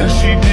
And she